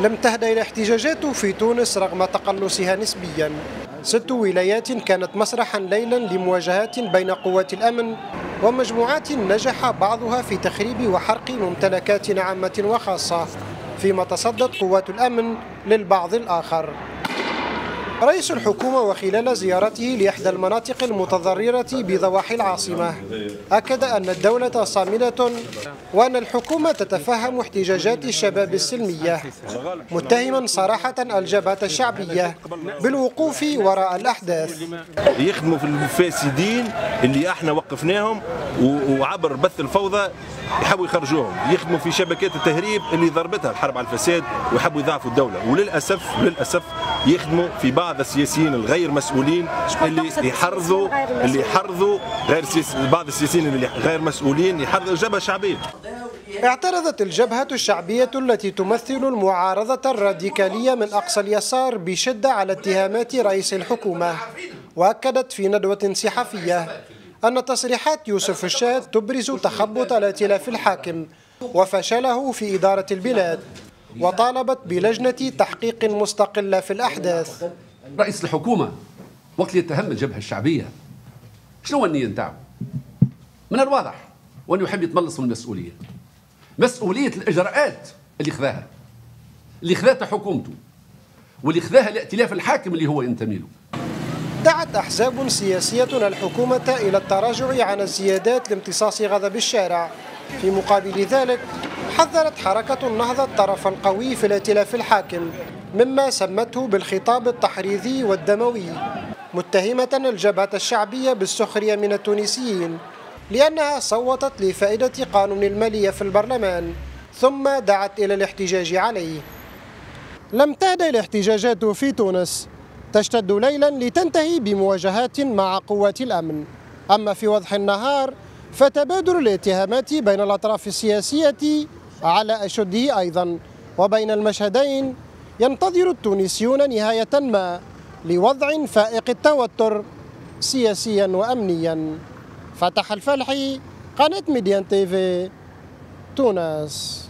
لم تهدأ الاحتجاجات في تونس رغم تقلصها نسبيا. ست ولايات كانت مسرحا ليلا لمواجهات بين قوات الأمن ومجموعات نجح بعضها في تخريب وحرق ممتلكات عامة وخاصة فيما تصدت قوات الأمن للبعض الآخر. رئيس الحكومة وخلال زيارته لإحدى المناطق المتضررة بضواحي العاصمة أكد أن الدولة صامدة وأن الحكومة تتفهم احتجاجات الشباب السلمية. متهما صراحة الجبهة الشعبية بالوقوف وراء الأحداث. يخدموا في الفاسدين اللي إحنا وقفناهم وعبر بث الفوضى يحبوا يخرجوهم يخدموا في شبكات التهريب اللي ضربتها الحرب على الفساد ويحبوا يضعفوا الدولة. وللأسف للأسف يخدموا في بعض السياسيين الغير مسؤولين اللي يحرضوا اللي يحرضوا غير بعض السياسيين اللي غير مسؤولين يحرضوا الجبهة الشعبية. اعترضت الجبهة الشعبية التي تمثل المعارضة الراديكالية من أقصى اليسار بشدة على اتهامات رئيس الحكومة. وأكدت في ندوة صحفية أن تصريحات يوسف الشاذ تبرز تخبط الائتلاف الحاكم وفشله في إدارة البلاد وطالبت بلجنة تحقيق مستقلة في الأحداث. رئيس الحكومة وقت يتهم الجبهة الشعبية شنو النية نتاعو؟ من الواضح وأنه يحب يتملص من المسؤولية مسؤولية الإجراءات اللي خذاها اللي خذاتها حكومته واللي خذاها الائتلاف الحاكم اللي هو ينتمي له. دعت أحزاب سياسية الحكومة إلى التراجع عن الزيادات لامتصاص غضب الشارع. في مقابل ذلك حذرت حركة النهضة الطرف القوي في الائتلاف الحاكم مما سمته بالخطاب التحريضي والدموي متهمة الجبهة الشعبية بالسخرية من التونسيين لأنها صوتت لفائدة قانون المالية في البرلمان ثم دعت إلى الاحتجاج عليه. لم تهدأ الاحتجاجات في تونس تشتد ليلا لتنتهي بمواجهات مع قوات الأمن. أما في وضح النهار فتبادل الاتهامات بين الأطراف السياسية على أشده أيضا. وبين المشهدين ينتظر التونسيون نهاية ما لوضع فائق التوتر سياسيا وأمنيا. فتح الفلحي قناة Medi1 TV تونس.